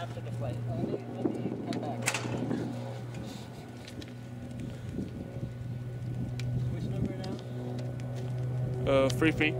after the fight. Only when let come back. Which number now? Uh, three feet.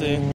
Nordsee.